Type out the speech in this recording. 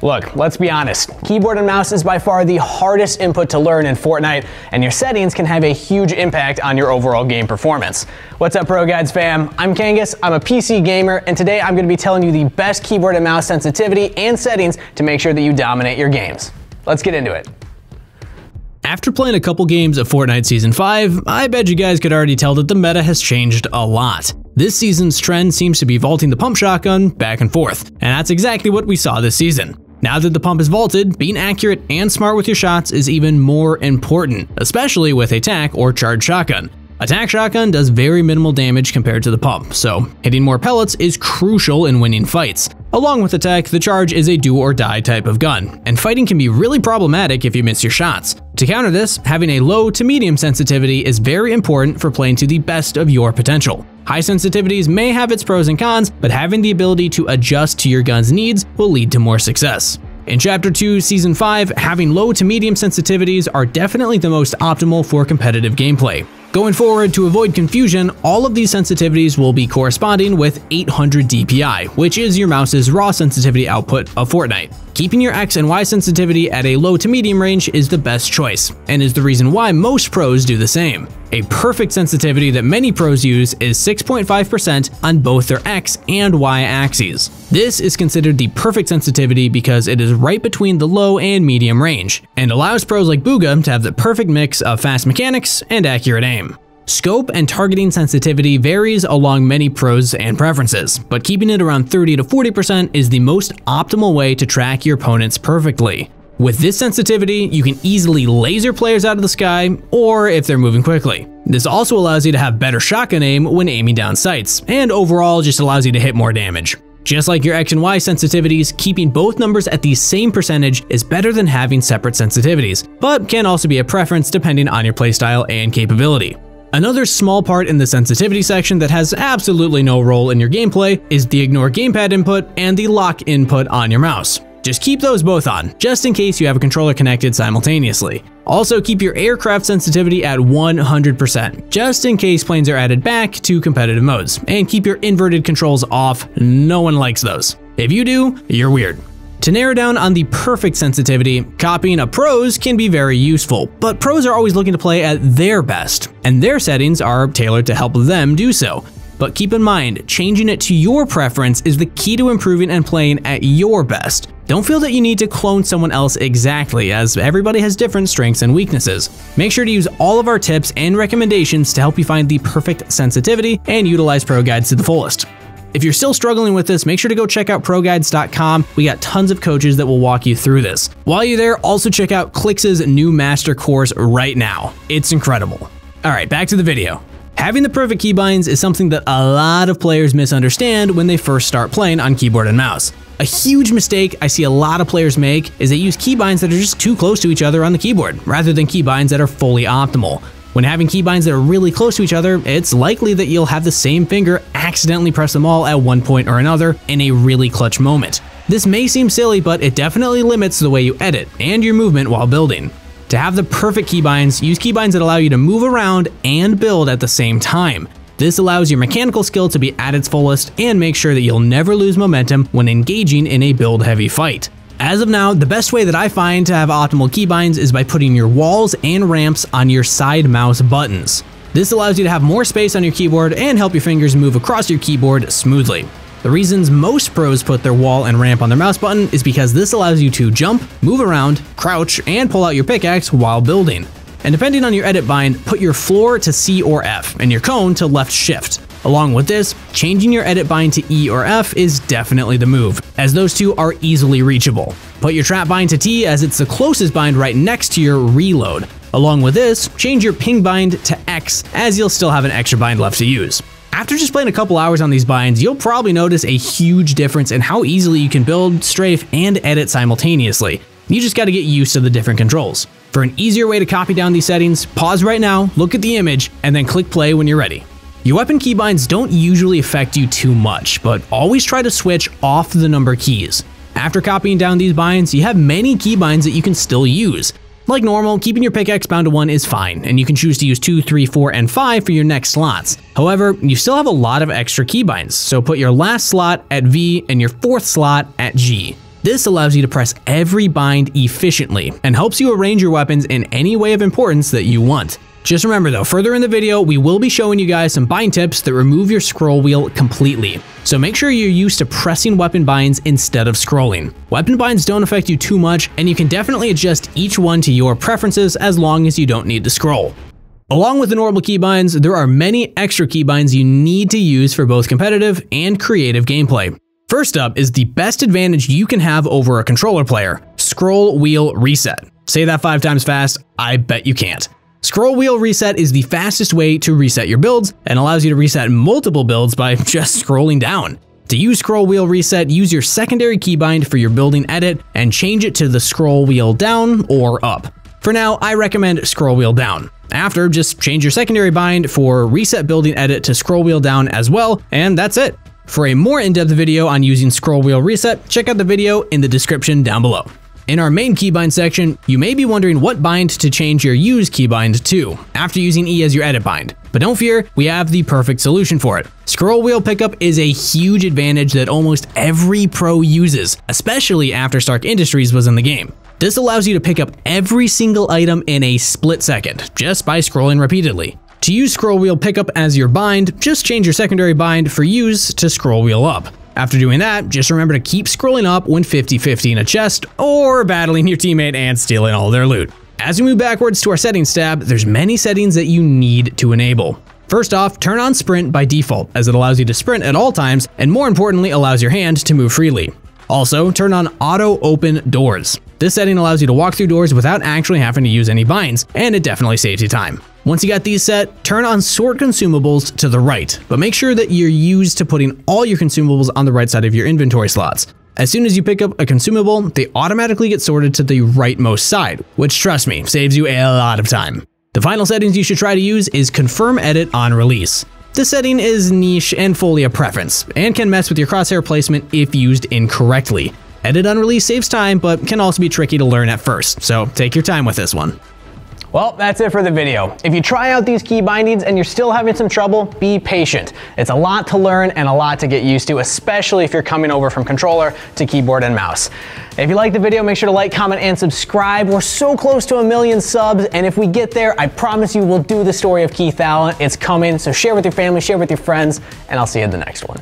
Look, let's be honest, keyboard and mouse is by far the hardest input to learn in Fortnite, and your settings can have a huge impact on your overall game performance. What's up, Pro Guides fam? I'm Kangas, I'm a PC gamer, and today I'm gonna be telling you the best keyboard and mouse sensitivity and settings to make sure that you dominate your games. Let's get into it. After playing a couple games of Fortnite Season 5, I bet you guys could already tell that the meta has changed a lot. This season's trend seems to be vaulting the pump shotgun back and forth, and that's exactly what we saw this season. Now that the pump is vaulted, being accurate and smart with your shots is even more important, especially with a tac or charged shotgun. A tac shotgun does very minimal damage compared to the pump, so hitting more pellets is crucial in winning fights. Along with a tac, the charge is a do or die type of gun, and fighting can be really problematic if you miss your shots. To counter this, having a low to medium sensitivity is very important for playing to the best of your potential. High sensitivities may have its pros and cons, but having the ability to adjust to your gun's needs will lead to more success. In Chapter 2, Season 5, having low to medium sensitivities are definitely the most optimal for competitive gameplay. Going forward, to avoid confusion, all of these sensitivities will be corresponding with 800 DPI, which is your mouse's raw sensitivity output of Fortnite. Keeping your X and Y sensitivity at a low to medium range is the best choice, and is the reason why most pros do the same. A perfect sensitivity that many pros use is 6.5% on both their X and Y axes. This is considered the perfect sensitivity because it is right between the low and medium range, and allows pros like Bugha to have the perfect mix of fast mechanics and accurate aim. Scope and targeting sensitivity varies along many pros and preferences, but keeping it around 30 to 40% is the most optimal way to track your opponents perfectly. With this sensitivity, you can easily laser players out of the sky, or if they're moving quickly. This also allows you to have better shotgun aim when aiming down sights, and overall just allows you to hit more damage. Just like your X and Y sensitivities, keeping both numbers at the same percentage is better than having separate sensitivities, but can also be a preference depending on your playstyle and capability. Another small part in the sensitivity section that has absolutely no role in your gameplay is the ignore gamepad input and the lock input on your mouse. Just keep those both on, just in case you have a controller connected simultaneously. Also keep your aircraft sensitivity at 100%, just in case planes are added back to competitive modes, and keep your inverted controls off, no one likes those. If you do, you're weird. To narrow down on the perfect sensitivity, copying a pro's can be very useful, but pros are always looking to play at their best, and their settings are tailored to help them do so. But keep in mind, changing it to your preference is the key to improving and playing at your best. Don't feel that you need to clone someone else exactly, as everybody has different strengths and weaknesses. Make sure to use all of our tips and recommendations to help you find the perfect sensitivity and utilize Pro Guides to the fullest. If you're still struggling with this, make sure to go check out ProGuides.com. We got tons of coaches that will walk you through this. While you're there, also check out Clix's new master course right now. It's incredible. All right, back to the video. Having the perfect keybinds is something that a lot of players misunderstand when they first start playing on keyboard and mouse. A huge mistake I see a lot of players make is they use keybinds that are just too close to each other on the keyboard, rather than keybinds that are fully optimal. When having keybinds that are really close to each other, it's likely that you'll have the same finger accidentally press them all at one point or another in a really clutch moment. This may seem silly, but it definitely limits the way you edit and your movement while building. To have the perfect keybinds, use keybinds that allow you to move around and build at the same time. This allows your mechanical skill to be at its fullest and make sure that you'll never lose momentum when engaging in a build heavy fight. As of now, the best way that I find to have optimal keybinds is by putting your walls and ramps on your side mouse buttons. This allows you to have more space on your keyboard and help your fingers move across your keyboard smoothly. The reasons most pros put their wall and ramp on their mouse button is because this allows you to jump, move around, crouch, and pull out your pickaxe while building. And depending on your edit bind, put your floor to C or F and your cone to left shift. Along with this, changing your edit bind to E or F is definitely the move, as those two are easily reachable. Put your trap bind to T as it's the closest bind right next to your reload. Along with this, change your ping bind to X as you'll still have an extra bind left to use. After just playing a couple hours on these binds, you'll probably notice a huge difference in how easily you can build, strafe, and edit simultaneously. You just gotta get used to the different controls. For an easier way to copy down these settings, pause right now, look at the image, and then click play when you're ready. Your weapon keybinds don't usually affect you too much, but always try to switch off the number keys. After copying down these binds, you have many keybinds that you can still use. Like normal, keeping your pickaxe bound to 1 is fine, and you can choose to use 2, 3, 4, and 5 for your next slots. However, you still have a lot of extra keybinds, so put your last slot at V and your fourth slot at G. This allows you to press every bind efficiently and helps you arrange your weapons in any way of importance that you want. Just remember though, further in the video, we will be showing you guys some bind tips that remove your scroll wheel completely. So make sure you're used to pressing weapon binds instead of scrolling. Weapon binds don't affect you too much, and you can definitely adjust each one to your preferences as long as you don't need to scroll. Along with the normal keybinds, there are many extra keybinds you need to use for both competitive and creative gameplay. First up is the best advantage you can have over a controller player, scroll wheel reset. Say that five times fast, I bet you can't. Scroll wheel reset is the fastest way to reset your builds and allows you to reset multiple builds by just scrolling down. To use scroll wheel reset, use your secondary keybind for your building edit and change it to the scroll wheel down or up. For now, I recommend scroll wheel down. After, just change your secondary bind for reset building edit to scroll wheel down as well, and that's it. For a more in-depth video on using scroll wheel reset, check out the video in the description down below. In our main keybind section, you may be wondering what bind to change your use keybind to, after using E as your edit bind. But don't fear, we have the perfect solution for it. Scroll wheel pickup is a huge advantage that almost every pro uses, especially after Stark Industries was in the game. This allows you to pick up every single item in a split second, just by scrolling repeatedly. To use scroll wheel pickup as your bind, just change your secondary bind for use to scroll wheel up. After doing that, just remember to keep scrolling up when 50-50 in a chest or battling your teammate and stealing all their loot. As we move backwards to our settings tab, there's many settings that you need to enable. First off, turn on sprint by default as it allows you to sprint at all times and more importantly allows your hand to move freely. Also, turn on auto open doors. This setting allows you to walk through doors without actually having to use any binds, and it definitely saves you time. Once you got these set, turn on sort consumables to the right, but make sure that you're used to putting all your consumables on the right side of your inventory slots. As soon as you pick up a consumable, they automatically get sorted to the rightmost side, which trust me, saves you a lot of time. The final settings you should try to use is confirm edit on release. This setting is niche and fully a preference, and can mess with your crosshair placement if used incorrectly. Edit on release saves time, but can also be tricky to learn at first, so take your time with this one. Well, that's it for the video. If you try out these key bindings and you're still having some trouble, be patient. It's a lot to learn and a lot to get used to, especially if you're coming over from controller to keyboard and mouse. If you like the video, make sure to like, comment, and subscribe. We're so close to a million subs, and if we get there, I promise you we'll do the story of Keith Allen. It's coming, so share with your family, share with your friends, and I'll see you in the next one.